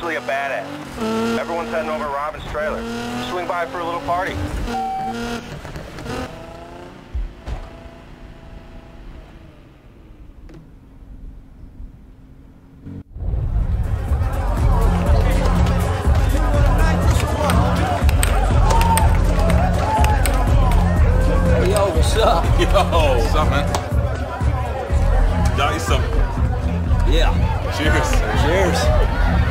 actually a badass. Everyone's heading over Robyn's trailer. Swing by for a little party. Yo, what's up? Yo! What's up, man? Got you some. Yeah. Cheers. Cheers.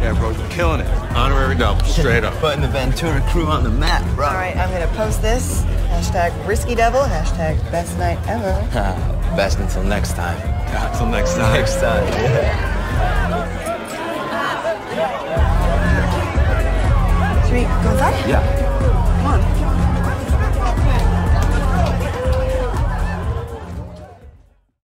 Yeah, bro, you're killing it. Honorary double, straight up. Putting the Ventura crew on the map, bro. All right, I'm gonna post this. Hashtag risky devil. Hashtag best night ever. Best until next time. Until next time. Next time, yeah. Should we go inside? Yeah.